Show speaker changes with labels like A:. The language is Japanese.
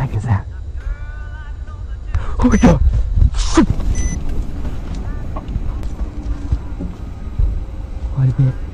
A: Like that. Oh yeah! Shoot! 終
B: わり
C: で。